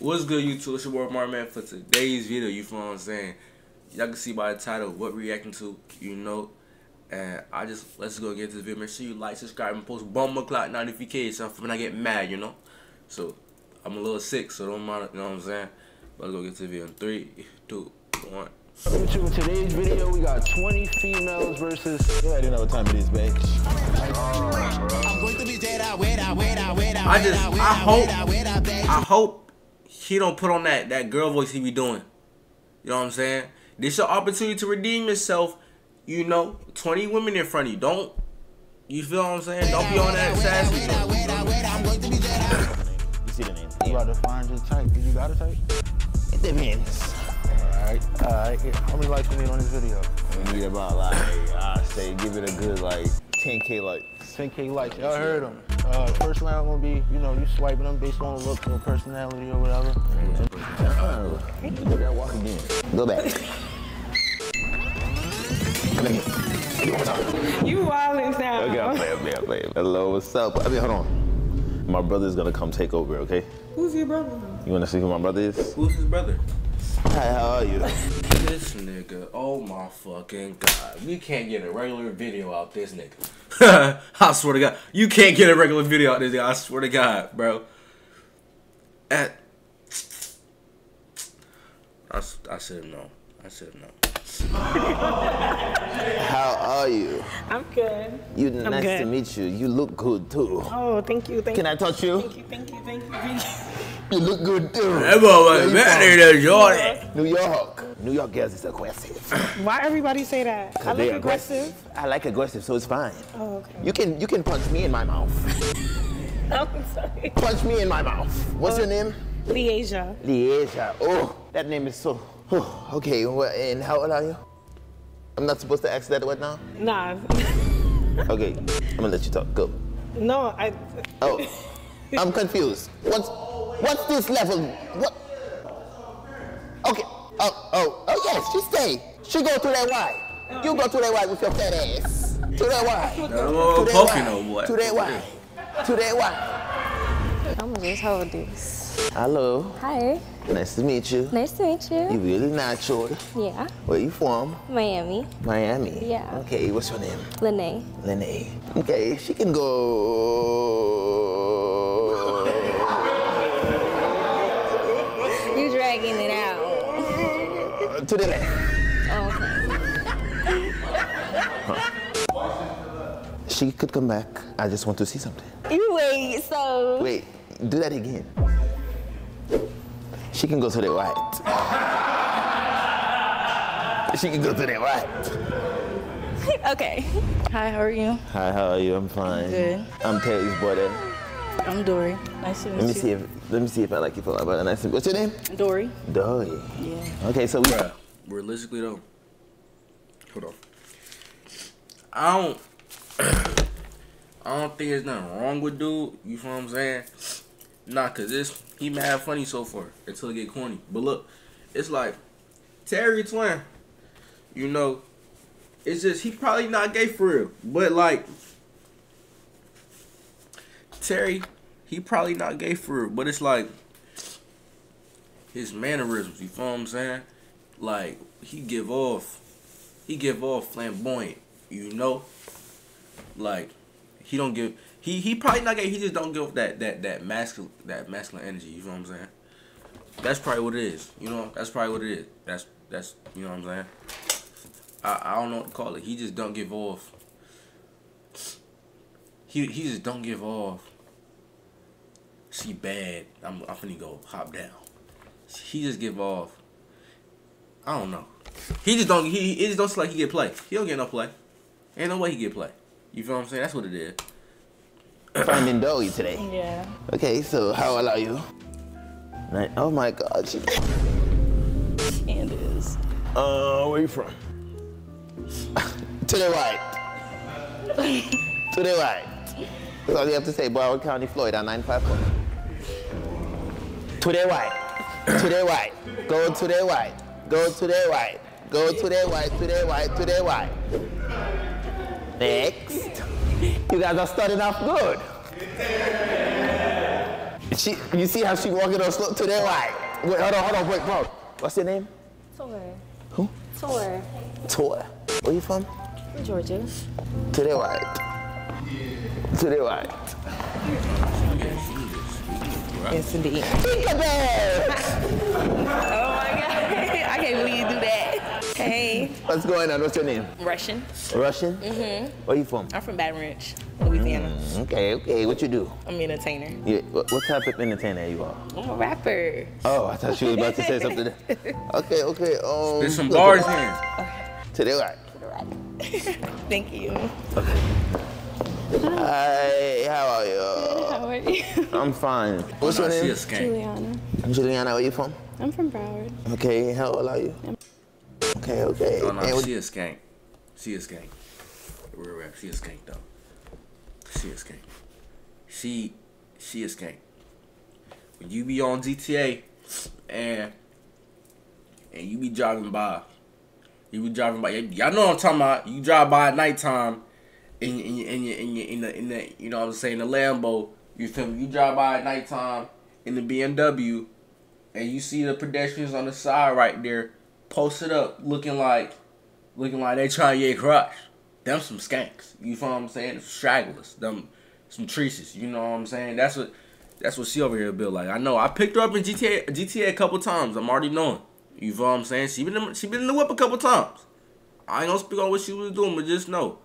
What's good, YouTube? It's your boy Marman for today's video. You feel what I'm saying? Y'all can see by the title what reacting to, you know. And I just let's go get to the video. Make sure you like, subscribe, and post bumble clock notifications when I get mad, you know. So I'm a little sick, so don't mind. You know what I'm saying? Let's go get to the video in three, two, one. In today's video, we got 20 females versus. You already know what time it is, babe. I just, I hope, I hope he don't put on that that girl voice he be doing. You know what I'm saying? This your opportunity to redeem yourself. You know, 20 women in front of you. Don't, you feel what I'm saying? Don't be on that sassy. You see the name? You gotta find your type. Did you got a type? It depends. Alright. Alright. How many likes we need on this video? We need about like, I say, give it a good like 10k likes. 10k likes. Y'all heard them. Uh, first round gonna be, you know, you swiping them based on look or personality or whatever. Go that walk again. Go back. You wildin' now. Okay, I'm playing, I'm playing, I'm playing. Hello, what's up? I mean, hold on. My brother's gonna come take over, okay? Who's your brother? You wanna see who my brother is? Who's his brother? Hi, how are you? This nigga, oh my fucking god. We can't get a regular video out this nigga. I swear to god. You can't get a regular video out of this nigga. I swear to god, bro. At I, should have known. I should have known. How are you? I'm good. You nice good. to meet you. You look good too. Oh, thank you, thank Can you. I touch you? Thank you, thank you, thank you, thank you. You look good too. That boy Where was you mad from? at Jordan. New York. New York girls is aggressive. Why everybody say that? I They look aggressive. I like aggressive, so it's fine. Oh, okay. You can you can punch me in my mouth. I'm sorry. Punch me in my mouth. What's your name? Leasia. Lieja. Oh, that name is so. Oh, okay, well, and how old are you? I'm not supposed to ask that right now. Nah. Okay, I'm gonna let you talk. Go. no, I. Oh, I'm confused. What's what's this level? What? Okay. Oh, oh, oh yes, she stay. She go to that Y. You go to that Y with your fat ass. To that Y. That To boy that poking Y. though, boy. To that Y. To that Y. I'm gonna just hold this. Hello. Hi, Nice to meet you. nice to meet You you. really natural. Yeah, Where you from? Miami, Miami. Yeah. Okay, what's your name? Lene. Lene. Okay, she can go to the left. Oh, okay. She could come back. I just want to see something. You wait, so. Wait, do that again. She can go to the right. She can go to the right. Okay. Hi, how are you? Hi, how are you? I'm fine. Good. I'm Terry's brother. I'm Dory. Nice to meet Let me you. see if let me see if I like you for my brother. Nice to, what's your name? Dory. Dory. Yeah. Okay, so we Bruh, realistically though, hold on. I don't, I don't think there's nothing wrong with dude. You feel what I'm saying? Nah, cause this he mad funny so far until it get corny. But look, it's like Terry Twin. You know, it's just he probably not gay for real, but like Terry, he probably not gay for real, but it's like his mannerisms. You feel what I'm saying? Like he give off, he give off flamboyant. You know, like he don't give. He he probably not gay. He just don't give that that that masculine that masculine energy. You feel what I'm saying? That's probably what it is. You know, that's probably what it is. That's that's you know what I'm saying. I I don't know what to call it. He just don't give off. He he just don't give off. She bad. I'm I'm finna go hop down. He just give off. I don't know. He just don't. He, he just don't seem like he get play. He don't get no play. Ain't no way he get play. You feel what I'm saying? That's what it is. finding Dory today. Yeah. Okay, so how old are you? Nine. Oh my God, she. And is. Uh, where you from? to the right. to the right. That's all you have to say, Broward County, Florida, 954. To the right. To the right. Go to the right. Go to the right. Go to the right, to the right, to the right. Next. You guys are starting off good. She, you see how she walking on slow to the right. Wait, hold on, hold on, wait, bro. What's your name? Tor. Who? Tor. Tor. Where you from? Georgia. To the right. To the right. Yes, indeed. Think Peekaboo! Oh my God. I can't believe you do that. Hey. What's going on? What's your name? Russian. Russian? Mm-hmm. Where you from? I'm from Baton Rouge, Louisiana. Okay, okay. What you do? I'm an entertainer. Yeah, what, what type of entertainer you are? I'm a rapper. Oh, I thought she was about to say something. Okay, okay. Um, There's some look, bars in. To the right. To the right. Thank you. Hi, how are you? How are you? I'm fine. What's your Nah, name? Juliana. Juliana, where you from? I'm from Broward. Okay, how old are you? Okay, okay. Oh no, what- she a skank. She a skank. Real rap, she a skank though. She a skank. She she a skank. When you be on GTA and and you be driving by, you be driving by. Y'all know what I'm talking about. You drive by at nighttime, in in in in, in, the in the you know what I'm saying the Lambo. You feel me? You drive by at nighttime in the BMW, and you see the pedestrians on the side right there, posted up, looking like, looking like they trying to get crushed. Them some skanks. You feel what I'm saying? Stragglers. Them some treases. You know what I'm saying? That's what. That's what she over here built like. I know. I picked her up in GTA GTA a couple times. I'm already knowing. You feel what I'm saying? She been in, she been in the whip a couple times. I ain't gonna speak on what she was doing, but just know.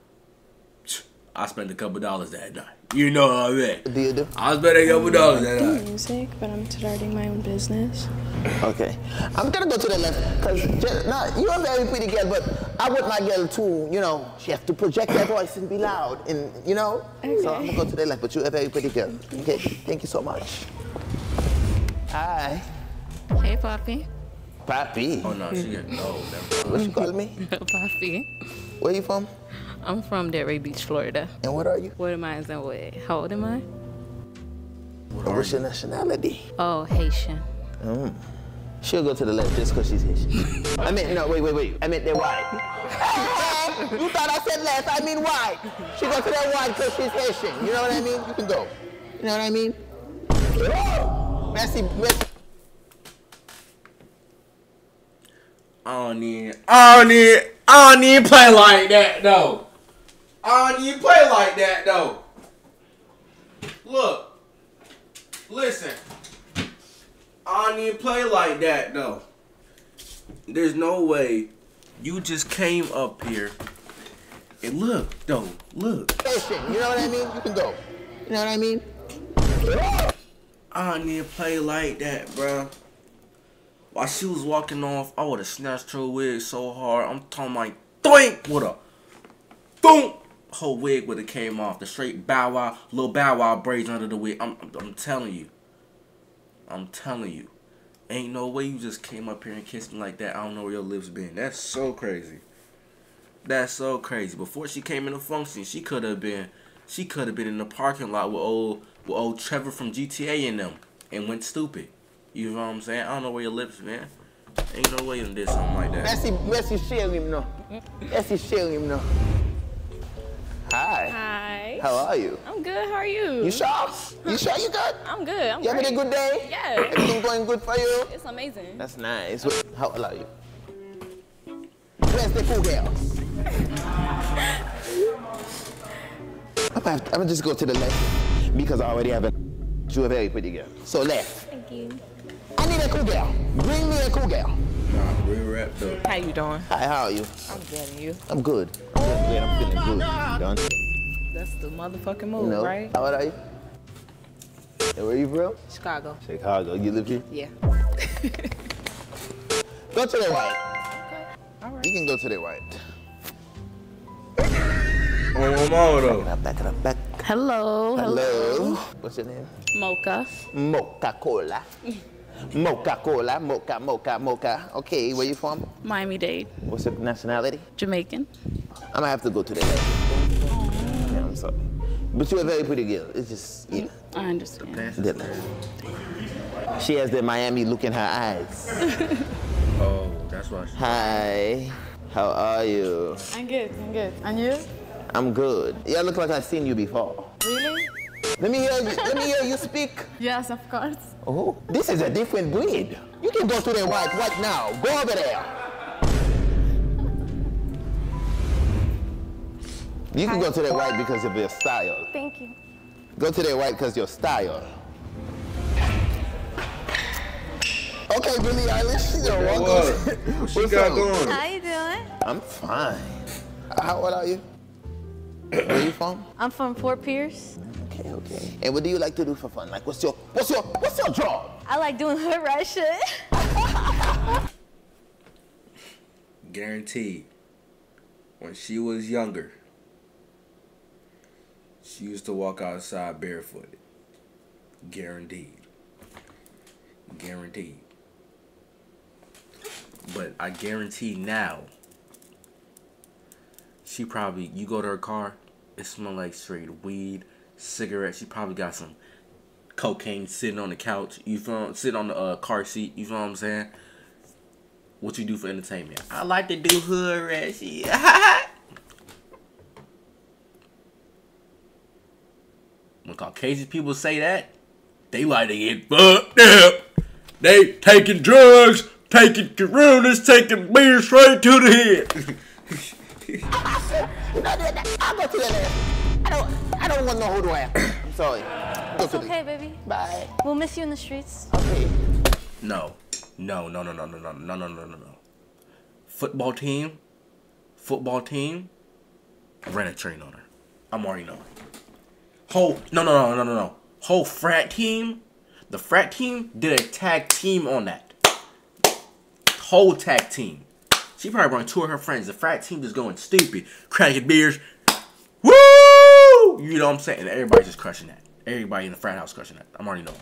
I spent a couple dollars that night. You know what I mean? What do you do? I spent a couple dollars that do night. music, but I'm starting my own business. Okay. I'm gonna go to the left because now you're a very pretty girl, but I want my girl to, you know, she has to project her voice and be loud, and you know. Okay. So I'm gonna go to the left, but you're a very pretty girl. Okay. Thank you so much. Hi, Hey, Poppy. Papi. Oh no, she got no. Never. What you call me? Poppy. Where you from? I'm from Delray Beach, Florida. And what are you? What am I and what? How old am I? And what's your nationality? Oh, Haitian. Mm. She'll go to the left just because she's Haitian. I meant, no, wait, wait, wait. I meant they're white. you thought I said left, I mean white. She goes to that white because she's Haitian. You know what I mean? You can go. You know what I mean? Merci, merci. I don't need. I don't need. I don't need play like that though. I don't need play like that though. Look. Listen. I don't need play like that though. There's no way you just came up here and look though. Look. You know what I mean? You can go. You know what I mean? I don't need to play like that, bro. While she was walking off, I would have snatched her wig so hard. I'm talking like, doink, with a, boom. Her wig would have came off. The straight bow wow, little bow wow braids under the wig. I'm, I'm, telling you. I'm telling you. Ain't no way you just came up here and kissed me like that. I don't know where your lips been. That's so crazy. That's so crazy. Before she came in the function, she could have been, she could have been in the parking lot with old, with old Trevor from GTA and them, and went stupid. You know what I'm saying? I don't know where your lips, man. Ain't no way you did something like that. Merci, merci, share him now. Merci, share him now. Hi. Hi. How are you? I'm good. How are you? You sure? You sure you good? I'm good. I'm You having a good day? Yeah. Everything going good for you? It's amazing. That's nice. What- How old are you? Where's the cool girls? I'm gonna, I'm just go to the left because I already have a. You're a very pretty girl. So left. Thank you. I need a cool girl. Bring me a cool girl. Nah, real rap though. How you doing? Hi, how are you? I'm good. And you? I'm good. I'm doing great. I'm feeling good. Done. That's the motherfucking move, You know. right? How old are you? And where you from? Chicago. Chicago. You live here? Yeah. Go to the right. All right. You can go to the right. Oh, my mama though. Now back it up. Back. Hello. Hello. What's your name? Mocha. Mocha Cola. Mocha Cola. Mocha, mocha, mocha. Okay, where you from? Miami Dade. What's your nationality? Jamaican. I'm gonna have to go to the left. Yeah, I'm sorry. But you're a very pretty girl. It's just, yeah. Mm-hmm. I understand. The. She has the Miami look in her eyes. Oh, that's why. Hi. How are you? I'm good. I'm good. And you? I'm good. Yeah, look like I've seen you before. Really? Let me hear you. Let me hear you speak. Yes, of course. Oh, this is a different breed. You can go to the white right now. Go over there. You can go to the white because of your style. Thank you. Go to the white because your style. Okay, Billie Eilish, you're welcome. What she What's got up? going? How you doing? I'm fine. How old are you? Where are you from? I'm from Fort Pierce. Okay, okay. And what do you like to do for fun? Like, what's your, what's your, what's your job? I like doing hood rat shit. Guaranteed. When she was younger, she used to walk outside barefooted. Guaranteed. Guaranteed. But I guarantee now, she probably, you go to her car, it smell like straight weed, cigarettes. She probably got some cocaine sitting on the couch. You feel sitting on the uh, car seat. You feel what I'm saying? What you do for entertainment? I like to do hood rat shit. when Caucasian people say that, they like to get fucked up. They taking drugs, taking coronas, taking beer straight to the head. I'll go to the left. I don't, I don't want no hood rat. I'm sorry. It's to the, okay, baby. bye. We'll miss you in the streets. Okay. No, no, no, no, no, no, no, no, no, no, no, no. Football team, football team, ran a train on her. I'm already knowing. Whole no, no, no, no, no, no. Whole frat team, the frat team did a tag team on that. Whole tag team. She probably brought two of her friends. The frat team just going stupid, cracking beers. Woo! You know what I'm saying? And everybody's just crushing that. Everybody in the frat house crushing that. I'm already knowing.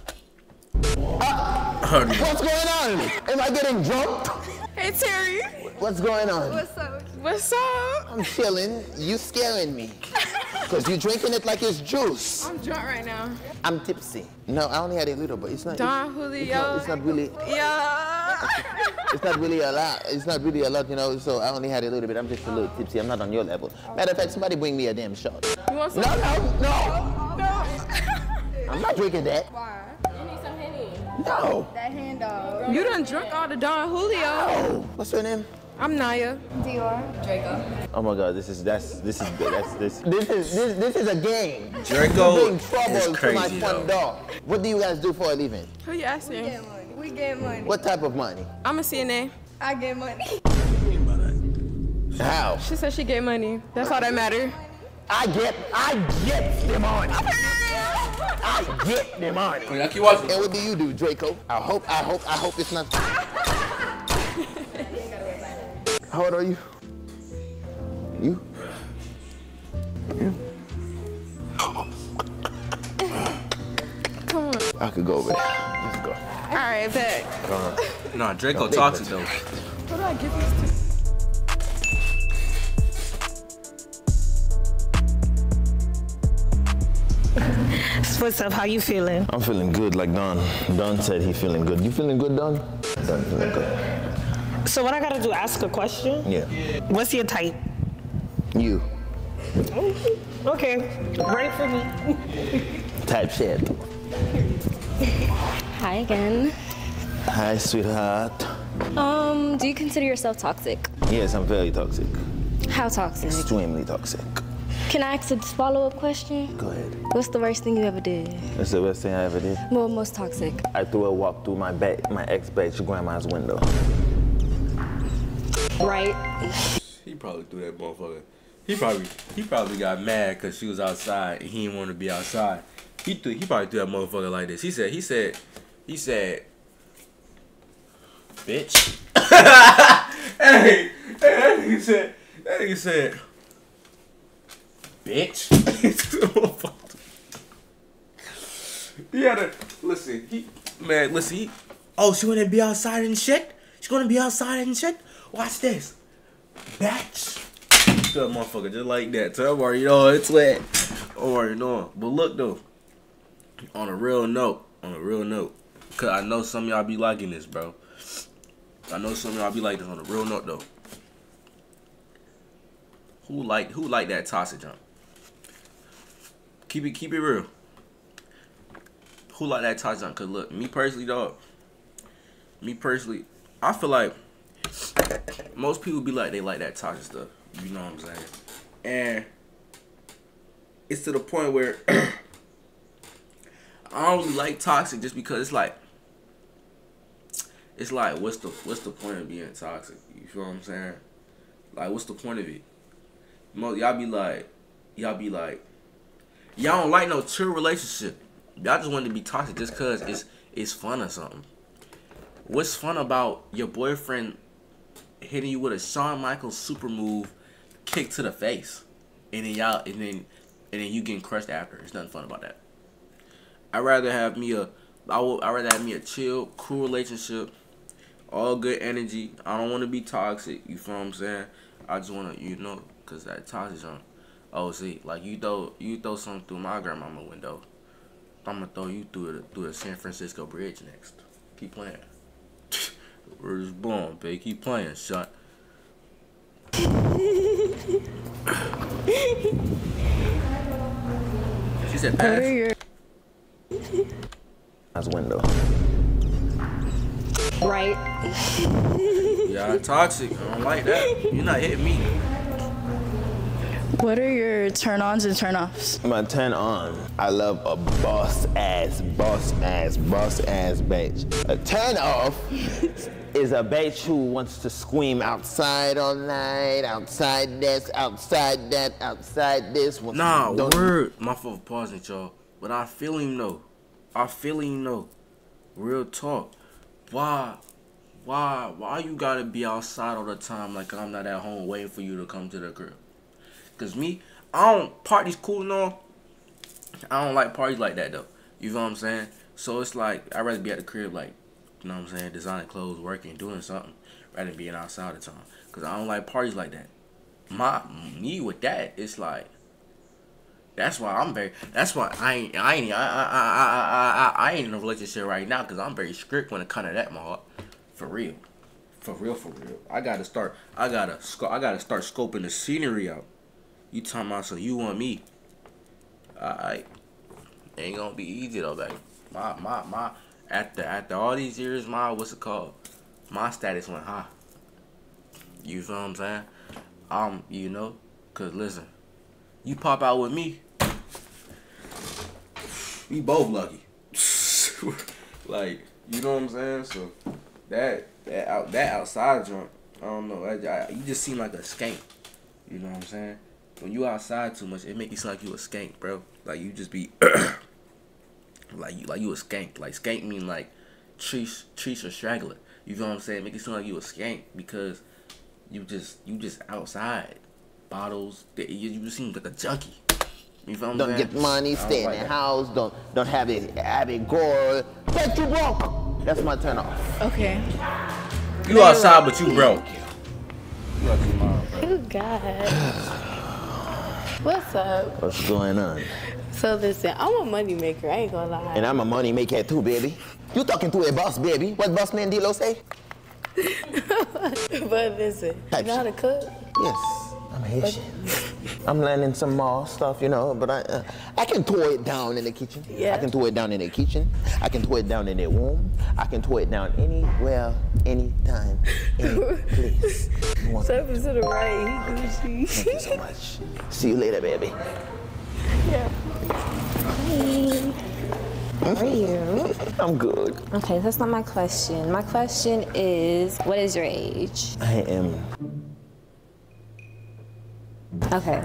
I already know. What's going on? Am I getting drunk? Hey Terry. What's going on? What's up? What's up? I'm chilling. You scaring me. Because you're drinking it like it's juice. I'm drunk right now. I'm tipsy. No, I only had a little, but it's not. Don it's, Julio. It's not, it's not really. Yeah. It's not really a lot. It's not really a lot, you know. So I only had a little bit. I'm just a little oh. tipsy. I'm not on your level. Matter of fact, somebody bring me a damn shot. You want No, some? no, no. No. I'm not drinking that. Why? You need some Henny. No. That hand dog. You done drunk all the Don Julio. Oh, what's your name? I'm Naya. Dior. Draco. Oh my God, this is that's this is that's this this is this this is a game. Draco Bring is trouble to my crazy front door. What do you guys do for a living? Who you asking? We get money. What type of money? I'm a CNA. I get money. How? She said she get money. That's all that matter. I get I get the money. I get the money. Y'all keep watching. And what do you do, Draco? I hope I hope I hope it's not. How old are you? You? You? Come on. I could go over there. Let's go. All right, bet. no, Draco toxic though. What do I give this to? What's up? How you feeling? I'm feeling good, like Don. Don said he feeling good. You feeling good, Don? Don feeling good. So what I gotta do? Ask a question. Yeah. What's your type? You. Okay, right for me. Type shit. Hi again. Hi, sweetheart. Um, do you consider yourself toxic? Yes, I'm very toxic. How toxic? Extremely toxic. Can I ask a follow-up question? Go ahead. What's the worst thing you ever did? That's the worst thing I ever did. Well, most toxic. I threw a walk through my back, my ex-back's grandma's window. Right. He probably threw that motherfucker. He probably he probably got mad because she was outside and he didn't want to be outside. He threw, he probably threw that motherfucker like this. He said he said he said, bitch. hey, hey, that nigga said that nigga said, bitch. he had to listen. He man, listen. He, oh, she wanna be outside and shit. She gonna be outside and shit. Watch this, bitch. That motherfucker just like that. So I'm already know it's wet. Oh, I'm already know. But look though, on a real note, on a real note, cause I know some y'all be liking this, bro. I know some y'all be like this on a real note though. Who like who like that toxic jump? Keep it keep it real. who like that toxic? Cause look, me personally, dog. Me personally, I feel like most people be like they like that toxic stuff. You know what I'm saying? And it's to the point where I don't really like toxic just because it's like it's like what's the what's the point of being toxic? You feel what I'm saying? Like what's the point of it? Mo- y'all be like y'all be like y'all don't like no true relationship. Y'all just want to be toxic just cause it's it's fun or something. What's fun about your boyfriend hitting you with a Shawn Michaels super move, kick to the face, and then y'all and then and then you getting crushed after? There's nothing fun about that. I'd rather have me a I would I'd rather have me a chill, cool relationship, all good energy. I don't want to be toxic. You feel what I'm saying? I just want to you know, cause that toxic on. Oh, see, like you throw you throw something through my grandmama window. I'm gonna throw you through the through the San Francisco Bridge next. Keep playing. Where's born, babe? Keep playing, shot. she said pass. That's window. Right. Y'all toxic. I don't like that. You're not hitting me. What are your turn-ons and turn-offs? My turn on. I love a boss ass, boss ass, boss ass bitch. A turn off is a bitch who wants to scream outside all night, outside this, outside that, outside this. wants to- Nah, don't- word. My fault for pausing, y'all. But I feel him though. I feel him though. Real talk. Why? Why? Why you gotta be outside all the time like I'm not at home waiting for you to come to the crib? Cause me, I don't parties cool and all. I don't like parties like that though. You know what I'm saying? So it's like I'd rather be at the crib like, you know what I'm saying, designing clothes, working, doing something, rather than being outside the time. Cause I don't like parties like that. My me with that, it's like that's why I'm very. That's why I ain't. I ain't. I. I. I. I. I, I ain't in a relationship right now because I'm very strict when it comes to that, my heart. For real. For real. For real. I gotta start. I gotta. I gotta start scoping the scenery out. You talking about? So you want me? Alright. Ain't gonna be easy though, baby. My. My. My. After. After all these years, my. What's it called? My status went high. You feel what I'm saying? Um. You know. Cause listen. You pop out with me. We both lucky. like, you know what I'm saying? So that that out that outside joint, I don't know. I, I, you just seem like a skank. You know what I'm saying? When you outside too much, it make you sound like you a skank, bro. Like you just be like you like you a skank. Like skank mean like trees trees or straggler. You know what I'm saying? Make it sound like you a skank because you just you just outside. Bottles, you, you just seem like a junkie. You feel what I'm Don't saying? get money, I don't stay in like the that. house, don't don't have it have it go. Get you broke. That's my turn off. Okay. You outside, but you broke. You lucky mom. Oh God. What's up? What's going on? So listen, I'm a money maker. I ain't gonna lie. And I'm a money maker too, baby. You talking to a boss, baby. What boss man Dlow say? but listen, you Type know how to cook? Yes, I'm a Haitian. I'm learning some more stuff, you know, but I uh, I can throw it down in the kitchen. Yeah. I can throw it down in the kitchen. I can throw it down in the womb. I can throw it down anywhere, anytime, any place. Step to the right. He Thank you so much. See you later, baby. yeah. How are you? I'm good. Okay, that's not my question. My question is, what is your age? I am. Okay.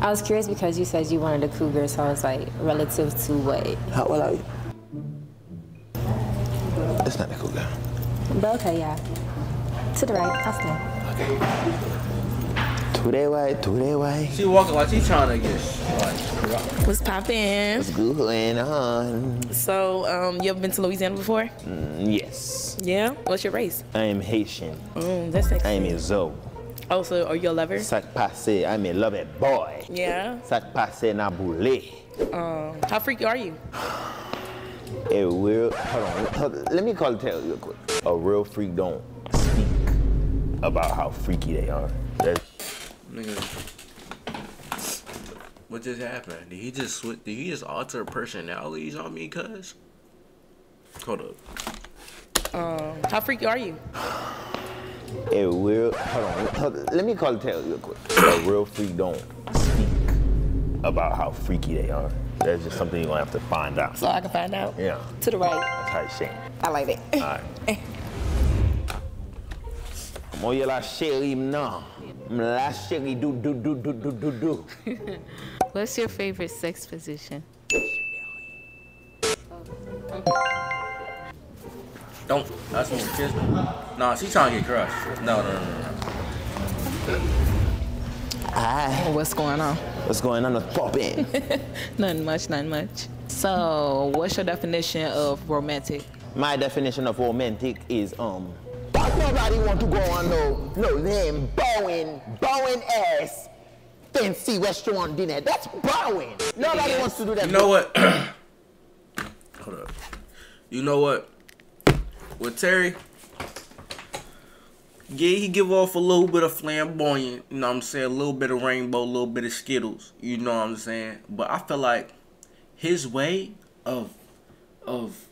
I was curious because you said you wanted a cougar, so I was like, relative to what? How old are you? That's not a cougar. guy. But okay, yeah. To the right, I'll stand. Today white, today white. She walking like she trying to get like. What's poppin'? What's going on? So, um, you ever been to Louisiana before? Mm, yes, Yeah. What's your race? I am Haitian. Mm, that's sexy. I am a Zo. Oh, so are you a lover? Sac passe, I'm a lover boy. Yeah. Sac passe na boule. Um, how freaky are you? A real, hold on, hold- let me call it tell you real quick. A real freak don't speak about how freaky they are. That's- Nigga. What just happened? Did he just switch? Did he just alter personalities on me, cuz? Hold up. Um, how freaky are you? A real, hold on, hold on, let me call tell you real quick. A real freak don't speak about how freaky they are. That's just something you're gonna have to find out. So I can find out. Yeah, To the right. that's how you say it. I like it. All right. Mo yẹ la chérie non. La chérie do do do do do do do. What's your favorite sex position? Don't. That's when kiss me. Nah, she trying to get crushed. No, no, no, no. no. Hi. What's going on? What's going on with popping? Nothing much, nothing much. So, what's your definition of romantic? My definition of romantic is um. Nobody want to go on no no lame bowing bowing ass fancy restaurant dinner. That's bowing. Nobody wants to do that. You know what? Hold up. You know what? With Terry, yeah, he give off a little bit of flamboyant, you know what I'm saying? A little bit of rainbow, a little bit of Skittles, you know what I'm saying? But I feel like his way of of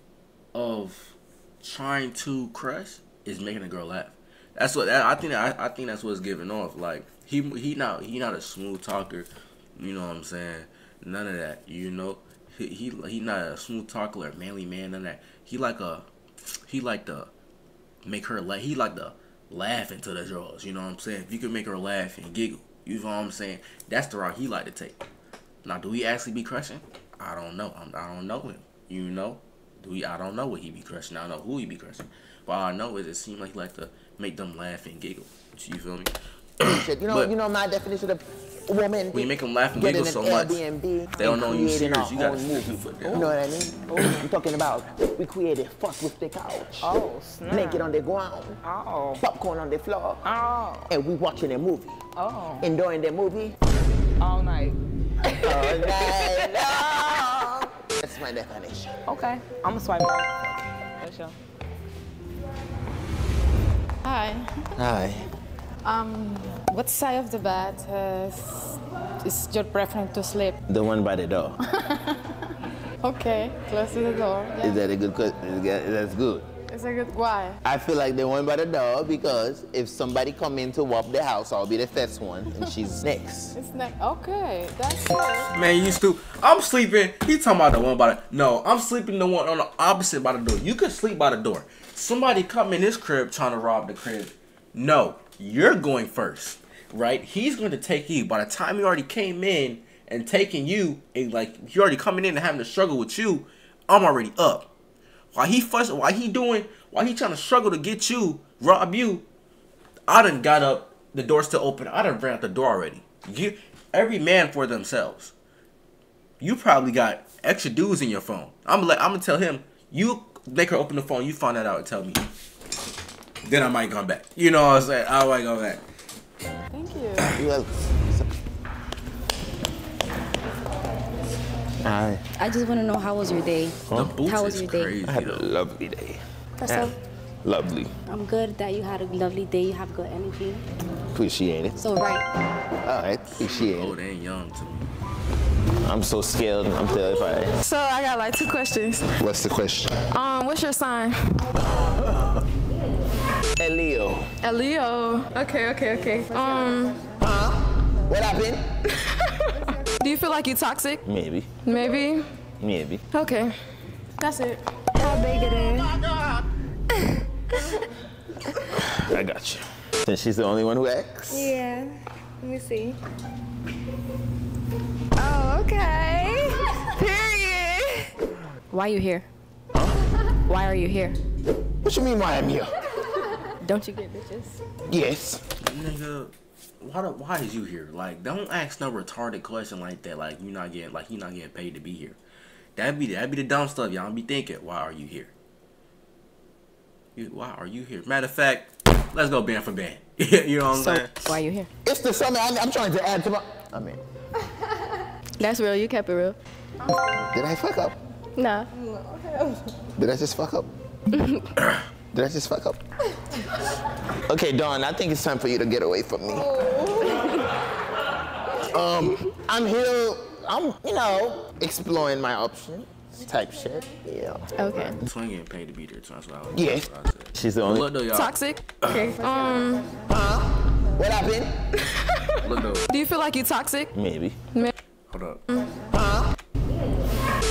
of trying to crush is making a girl laugh. That's what I think. I, I think that's what's giving off. Like he he not he not a smooth talker. You know what I'm saying? None of that. You know he he, he not a smooth talker manly man. None of that. He like a he like to make her laugh. He like to laugh into the drawers. You know what I'm saying? If you can make her laugh and giggle, you know what I'm saying? That's the route he like to take. Now, do he actually be crushing? I don't know. I'm, I don't know him. You know? Do he? I don't know what he be crushing. I don't know who he be crushing. But all I know is it seems like he like to make them laugh and giggle. You feel me? You know, But- you know my definition of woman. When you make them laugh and getting giggle so much, Airbnb they don't know you creating serious. You gotta own stick movie. your foot You know what I mean? Oh, I'm talking about we created fuck with the couch. Oh, snap. Naked on the ground. Oh. Popcorn on the floor. Oh. And we watching a movie. Oh. Enjoying the movie. All night. All night long. That's my definition. Okay. I'm gonna swipe right. For sure. Hi. Hi. Um, what side of the bed is, is your preference to sleep? The one by the door. Okay, close to the door. Yeah. Is that a good question? That's good. It's a good why. I feel like the one by the door because if somebody come in to walk the house, I'll be the first one and she's next. It's not okay. That's good. Man, you stupid. I'm sleeping. He talking about the one by the. No, I'm sleeping the one on the opposite by the door. You could sleep by the door. Somebody come in this crib trying to rob the crib. No, you're going first, right? He's going to take you. By the time he already came in and taking you, and like he already coming in and having to struggle with you, I'm already up. Why he fuss, Why he doing, Why he trying to struggle to get you, rob you, I done got up. The door still open. I done ran out the door already. You, every man for themselves. You probably got extra dudes in your phone. I'm gonna let, I'm gonna tell him. You make her open the phone. You find that out and tell me. Then I might come back. You know what I'm saying? I might go back. Thank you. Well, Hi. I just want to know how was your day? The boots How was is your day? I had a lovely day. That's Yourself? Lovely. I'm good that you had a lovely day. You have good energy. Appreciate it. So right. All right. Appreciate Oh, it. they ain't young to me. I'm so scared. I'm terrified. So I got like two questions. What's the question? Um, what's your sign? Hey, Leo. A Leo. Okay, okay, okay. Um, Huh? What happened? do you feel like you're toxic? Maybe. Maybe. Maybe. Okay. That's it. How big it is? I got you. Since she's the only one who asks. Yeah. Let me see. Oh, okay. Period. Why you here? Why are you here? What you mean why I'm here? Don't you get bitches? Yes. Nigga, why the, why is you here? Like, don't ask no retarded question like that. Like you not getting like you not getting paid to be here. That'd be that'd be the dumb stuff y'all be thinking. Why are you here? You, why are you here? Matter of fact, let's go band for band. you know what I'm So saying? why are you here? It's the summer. I'm, I'm trying to add to my. I mean, That's real. You kept it real. did I fuck up? Nah. Did I just fuck up? Did I just fuck up? Okay, Dawn, I think it's time for you to get away from me. Um, I'm here. I'm, you know, exploring my options type shit. Yeah. Okay. Twin getting paid to be there, so that's what I was. Yeah. that's what I said. She's the only. Look though, y'all. Toxic. Okay. Um, What happened? Look though. do you feel like you're toxic? Maybe. Maybe. Hold up.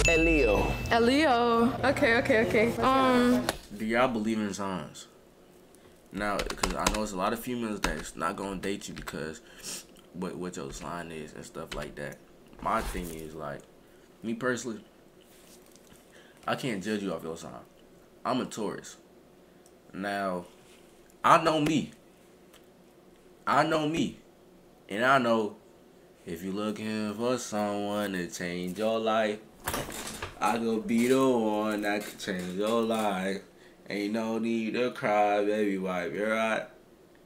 Hey, Leo. A Leo. Okay, okay, okay. Um, Do y'all believe in signs? Now, because I know it's a lot of females that's not gonna date you because what what your sign is and stuff like that. My thing is like, me personally, I can't judge you off your sign. I'm a Taurus. Now, I know me. I know me, and I know if you're looking for someone to change your life, I could be the one that could change your life. Ain't no need to cry, baby. Wipe your eye.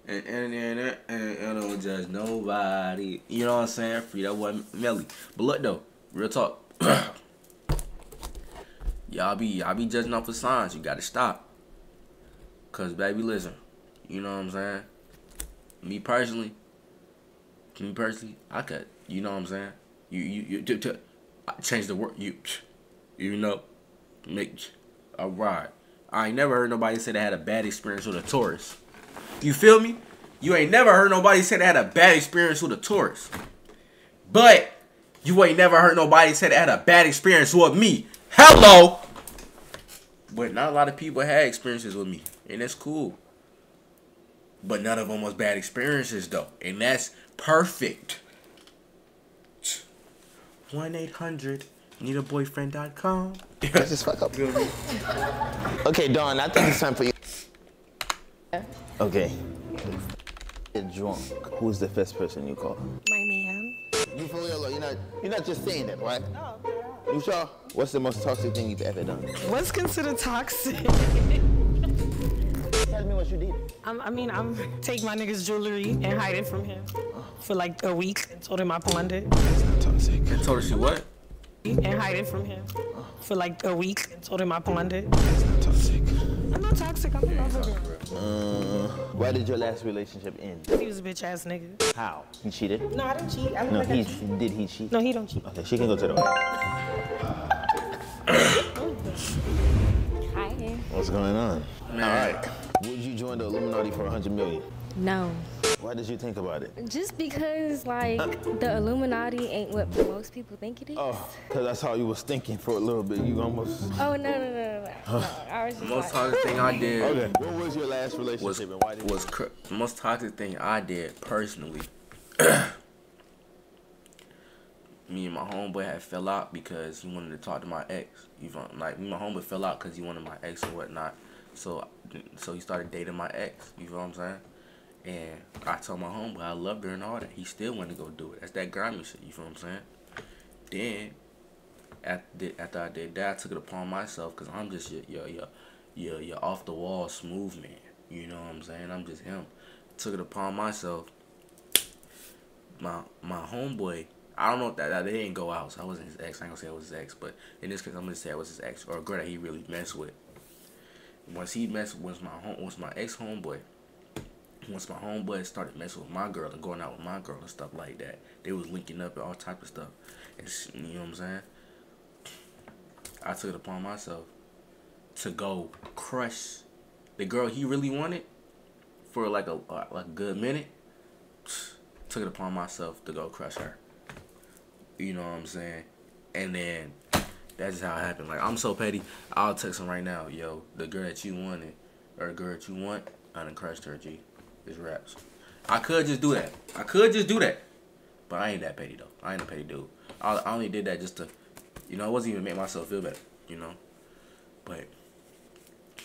And and and and, and, and don't judge nobody. You know what I'm saying? Free that boy Melly. But look though, real talk. y'all be y'all be judging off the signs. You gotta stop. Cause baby, listen. You know what I'm saying? Me personally. Me personally, I could. You know what I'm saying? You you you to, to change the word. You you know make a ride. I ain't never heard nobody say they had a bad experience with a Taurus. You feel me? You ain't never heard nobody say they had a bad experience with a Taurus. But you ain't never heard nobody say they had a bad experience with me. Hello. But not a lot of people had experiences with me, and that's cool. But none of them was bad experiences though, and that's perfect. One eight hundred needaboyfriend.com. Let's just fuck up. Okay, Dawn, I think it's time for you. Okay. Get drunk. Who's the first person you call? My man. You for real? You're not. You're not just saying that, right? No. You sure? What's the most toxic thing you've ever done? What's considered toxic? Tell me what you did. I'm, I mean, I'm take my nigga's jewelry and hide it from him for like a week and told him I pawned it. That's not toxic. And told her she what? And hide it from him for like a week and told him I pawned it. Toxic. I'm not toxic. I'm in love with him. Uh, why did your last relationship end? He was a bitch ass nigga. How? He cheated? No, I don't cheat. I don't No, think he cheat. did. He cheat. No, he don't cheat. Okay, she can go to the. hi. What's going on? All right. Would you join the Illuminati for 100 million? No. Why did you think about it? Just because, like, the Illuminati ain't what most people think it is. Oh, because I saw you was thinking for a little bit. You almost. Oh, no, no, no, no, no. no. I was just Most toxic thing I did Okay. What was your last was relationship and why did was cr- most toxic thing I did personally. me and my homeboy had fell out because he wanted to talk to my ex. You feel like me and my homeboy fell out because he wanted my ex or whatnot. So so he started dating my ex. You feel what I'm saying? And I told my homeboy I loved her and all that. He still wanted to go do it. That's that grimy shit. You feel what I'm saying? Then after I did that, I took it upon myself because I'm just your your your your your off the wall smooth man. You know what I'm saying? I'm just him. Took it upon myself. My my homeboy. I don't know that, that they didn't go out, so I wasn't his ex. I ain't gonna say I was his ex, but in this case, I'm gonna say I was his ex or a girl that he really messed with. Once he messed with my home, once my ex homeboy, once my homeboy started messing with my girl and going out with my girl and stuff like that, they was linking up and all type of stuff. And you know what I'm saying? I took it upon myself to go crush the girl he really wanted for like a like a good minute. Took it upon myself to go crush her. You know what I'm saying? And then that's just how it happened. Like I'm so petty. I'll text him right now, yo, the girl that you wanted or the girl that you want, I done crushed her. G, it's raps. I could just do that. I could just do that, but I ain't that petty though. I ain't a petty dude. I, I only did that just to, you know, it wasn't even make myself feel better. You know, but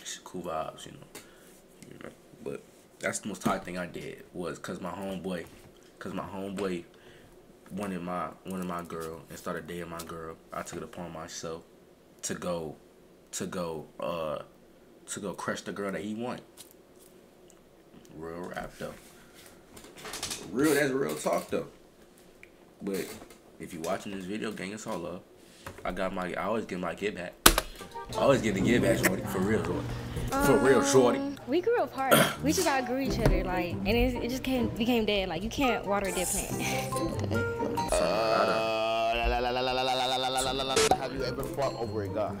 it's cool vibes. You know, you know. But that's the most toxic thing I did was cause my homeboy, cause my homeboy wanted my wanted my girl and started dating my girl. I took it upon myself to go to go uh to go crush the girl that he wanted real rap though. Real, that's real talk though. But if you watching this video, gang, it's all love. I got my, I always get my get back. I always get the get back, shorty. For real, shorty. For real, shorty. We grew apart. we just outgrew each other, like, and it, it just came became dead. Like, you can't water a dead plant. have you ever fought over a guy?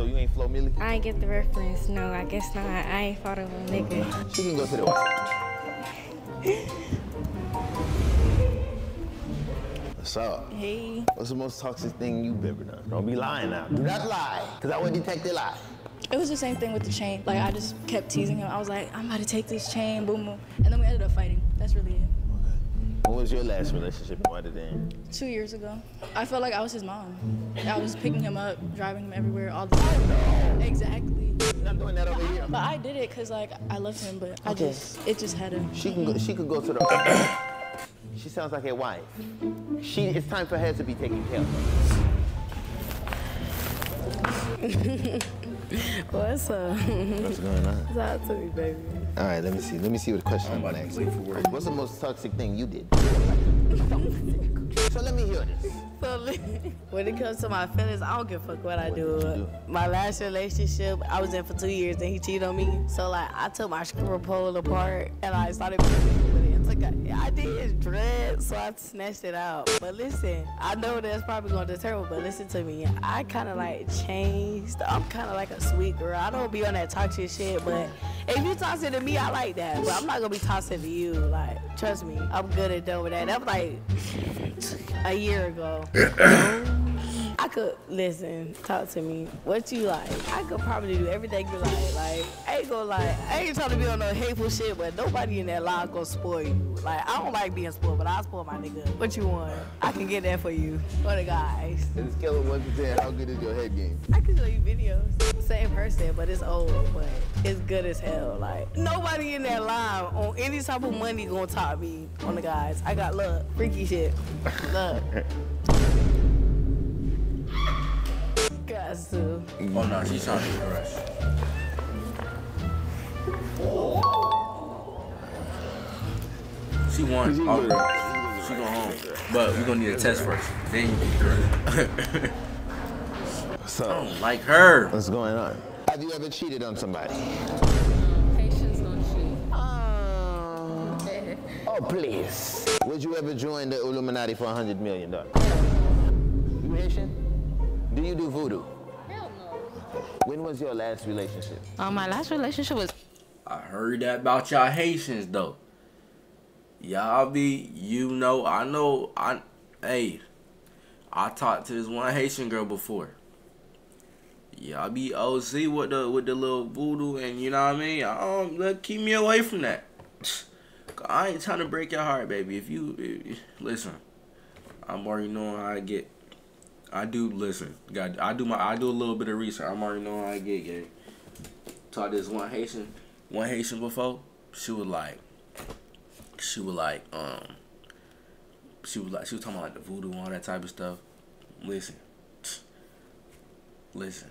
So you ain't Flo Milli? I ain't get the reference. No, I guess not. I ain't fought over a nigga. She can go to the. What's up? Hey. What's the most toxic thing you've ever done? Don't be lying now. Do not lie, because I would detect a lie. It was the same thing with the chain. Like I just kept teasing him. I was like, I'm about to take this chain, boom boom. And then we ended up fighting. That's really it. What was your last relationship and why did it end? Two years ago. I felt like I was his mom. I was picking him up, driving him everywhere all the time. Exactly. I'm doing that over here. But I did it because like I loved him, but I Okay. just it just had to. She can go, she could go to the. She sounds like a wife. She it's time for her to be taken care of. What's up? What's going on? Talk to me, baby. All right, let me see. Let me see what question I'm gonna ask. you. What's the most toxic thing you did? so let me hear this. So, when it comes to my feelings, I don't give a fuck what I do. My last relationship, I was in for two years, and he cheated on me. So like, I took my screw pole apart and I started. I did his dread, so I snatched it out. But listen, I know that's probably gonna deter me, but listen to me. I kind of like changed. I'm kind of like a sweet girl. I don't be on that toxic shit, but if you toxic to me, I like that. But I'm not gonna be toxic to you. Like, trust me, I'm good at doing that. That was like a year ago. I could listen, talk to me. What you like? I could probably do everything you like. Like, I ain't gonna lie. I ain't trying to be on no hateful shit, but nobody in that line gonna spoil you. Like, I don't like being spoiled, but I'll spoil my nigga. What you want? I can get that for you. For the guys. In a scale of one to ten, how good is your head game? I can show you videos. Same person, but it's old, but it's good as hell. Like nobody in that line on any type of money gonna top me on the guys. I got luck. freaky shit, love. Guys too. Oh no, she's trying to get rush. She won oh, already. She go home. But we're gonna need a test first. Then you get the rush. So, I don't like her. What's going on? Have you ever cheated on somebody? Patience don't cheat. Um, oh, please. Would you ever join the Illuminati for a hundred million dollars? You Haitian? Do you do voodoo? Hell no. When was your last relationship? Um, my last relationship was I heard that about y'all Haitians though. Y'all be, you know, I know, I, hey, I talked to this one Haitian girl before. Y'all be OC with the with the little voodoo and you know what I mean. Um, look, keep me away from that. I ain't trying to break your heart, baby. If you if, listen, I'm already knowing how I get. I do listen. Got I do my I do a little bit of research. I'm already knowing how I get. Gay. Taught this one Haitian, one Haitian before. She was like, she was like, um, she was like, she was talking about like the voodoo and all that type of stuff. Listen, listen.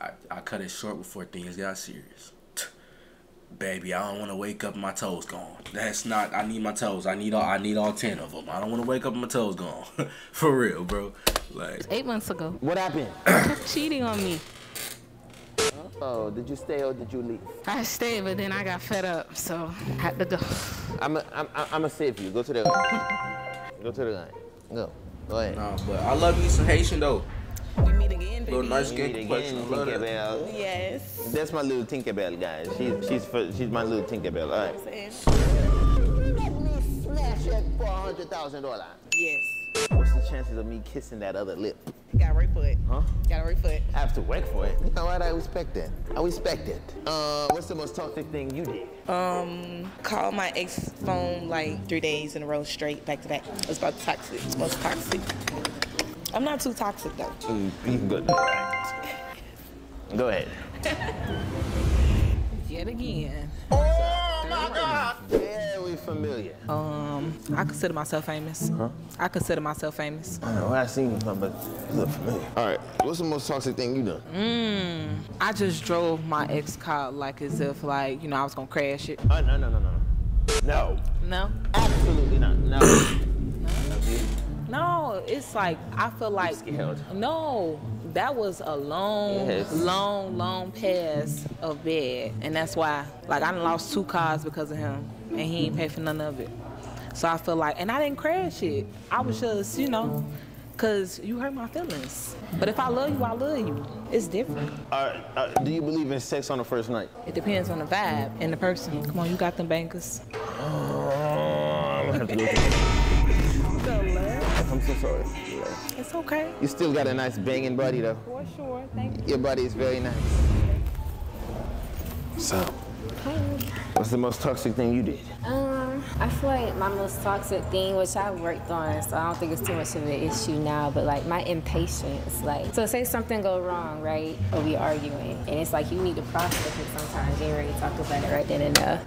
I I cut it short before things got serious. Baby, I don't want to wake up and my toes gone. That's not. I need my toes. I need all. I need all ten of them. I don't want to wake up and my toes gone. For real, bro. Like eight months ago. What happened? cheating on me. Oh, did you stay or did you leave? I stayed, but then I got fed up, so I had to go. I'm a, I'm I'm I'm a save you. Go to the line. go to the line. Go. Go ahead. Nah, but I love you some Haitian though. We meet again, Little nice We skin complexion. I again, love that. Tinkerbell. Yes. That's my little Tinkerbell, guys. She's she's for, she's my little Tinkerbell. All right. Let me smash it for a hundred thousand dollars. Yes. What's the chances of me kissing that other lip? Gotta work for it. Huh? Gotta work for it. I have to work for it. You know what? I respect that. I respect it. Uh, what's the most toxic thing you did? Um, called my ex phone like three days in a row straight, back to back. It was about toxic. Most toxic. I'm not too toxic though. Mm, you can go. All right. Go ahead. Yet again. Oh my God! Very familiar. Um, I consider myself famous. Huh? I consider myself famous. I don't know where I seen you but you look familiar. All right. What's the most toxic thing you done? Mm, I just drove my ex car like as if like you know I was gonna crash it. Oh no, no no no no. No. No. Absolutely not. No. No, it's like I feel like scared. no, that was a long, Yes. long, long pass of bed, and that's why like I lost two cars because of him, and he ain't pay for none of it. So I feel like, and I didn't crash it. I was just you know Cause you hurt my feelings. But if I love you, I love you. It's different. Uh, uh, do you believe in sex on the first night? It depends on the vibe and the person. Come on, you got them bankers. I'm I'm so sorry. It's okay. You still got a nice banging body though. For sure. Thank you. Your body is very nice. So, what's the most toxic thing you did? Um, I feel like my most toxic thing, which I worked on, so I don't think it's too much of an issue now, but like my impatience. Like, so say something go wrong, right? Or we arguing, and it's like you need to process it sometimes. You ain't ready to talk about it right then and there.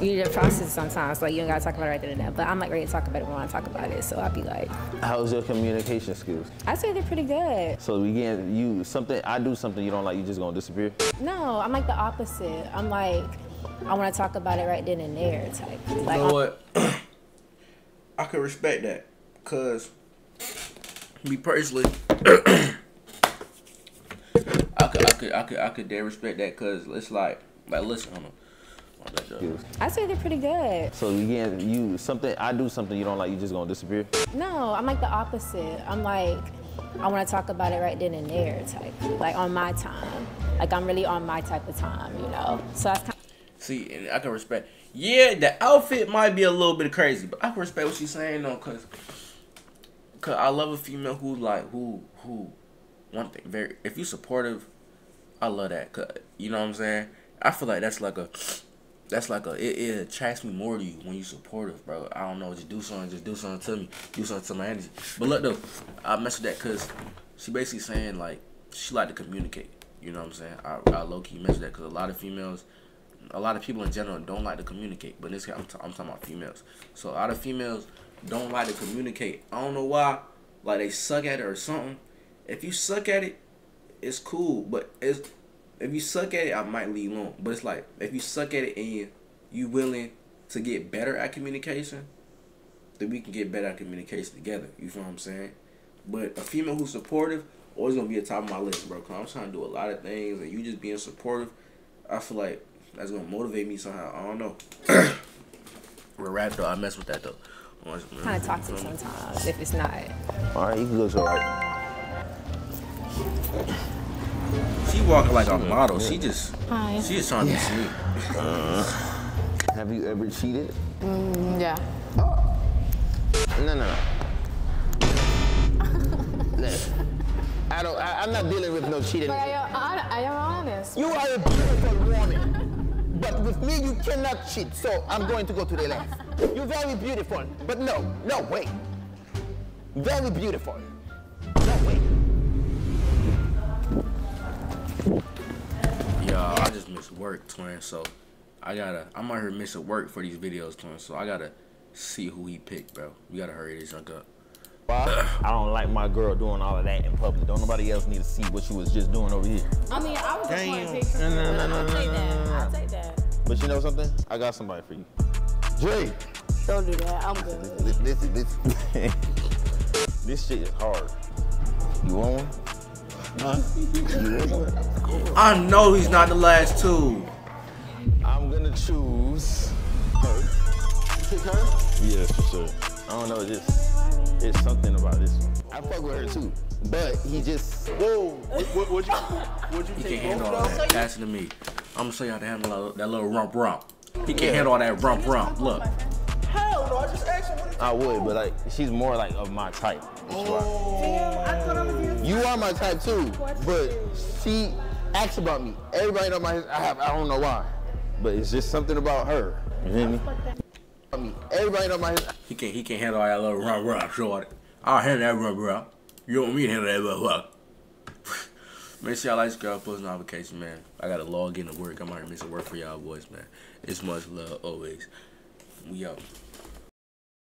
You need to process it sometimes. Like, you don't gotta talk about it right then and there. But I'm like ready to talk about it when I talk about it, so I'll be like, How's your communication skills? I say they're pretty good. So we get you something. I do something you don't like. You just gonna disappear. No, I'm like the opposite. I'm like, I want to talk about it right then and there type. Like, you know what? I could respect that, cause me personally, I could, I could, I could, I could dare respect that, cause it's like, like listen, hold on. My bad, Joe. I say they're pretty good. So we get you something. I do something you don't like. You just gonna disappear. No, I'm like the opposite. I'm like, I want to talk about it right then and there type. Like on my time. Like I'm really on my type of time, you know. So that's kind See, and I can respect. Yeah, the outfit might be a little bit crazy, but I can respect what she's saying though, cause, cause I love a female who like who who, one thing very. If you supportive, I love that. Cause you know what I'm saying. I feel like that's like a, that's like a. It, it attracts me more to you when you supportive, bro. I don't know, just do something, just do something to me, do something to my energy. But look though, I mess with that cause she basically saying like she like to communicate. You know what I'm saying? I, I low key mess with that cause a lot of females a lot of people in general don't like to communicate, but in this case, I'm, t- I'm talking about females. So a lot of females don't like to communicate. I don't know why. Like they suck at it or something. If you suck at it, it's cool. But it's if you suck at it, I might leave alone. But it's like if you suck at it and you you willing to get better at communication, then we can get better at communication together. You feel what I'm saying? But a female who's supportive always gonna be at the top of my list, bro. Cause I'm trying to do a lot of things, and you just being supportive, I feel like that's gonna motivate me somehow. I don't know. We're rap though. I mess with that though. kind of toxic sometimes if it's not. All right, you can go to. She walking like a model. She just, Hi. she just trying to be sweet. Uh, have you ever cheated? Mm, yeah. No, no, no. Listen, I don't. I, I'm not dealing with no cheating. But I am, hon- I am honest. You are a beautiful woman, but with me you cannot cheat. So I'm going to go to the left. You're very beautiful, but no, no, wait. Very beautiful. No, wait. Yo, I just missed work, twin. So I gotta, I'm out here missing work for these videos, twin. So I gotta see who he picked, bro. We gotta hurry this junk up. Why? I don't like my girl doing all of that in public. Don't nobody else need to see what she was just doing over here. I mean, I was just want to take No, no, no, no, I'll no, take no, that. no, I'll take that. But you know something? I got somebody for you. Dre. Don't do that. I'm good. Listen, listen. this shit is hard. You want one? Huh? You want one? I know he's not the last two. I'm gonna choose her. Pick her? Yes, for sure. I don't know, just it's something about this one. I fuck with her too, but he just whoa. What would you? Would you He can't handle all that. Pass it to me. I'm gonna show you how to handle that little rump rump. He can't handle all that rump rump. Look. Hell no! I just asked her. I would, but like she's more like of my type. That's why. Oh. You are my type too, but she acts about me. Everybody know my. I have. I don't know why, but it's just something about her. You hear me? Everybody know my. He can't. He can't handle all that little rump rump. Short. I'll handle that rump rump. You want me to handle that rump rump? Make sure y'all like, subscribe, post notifications, man. I gotta log in to work. I'm out here missing work for y'all boys, man. It's much love always. We out.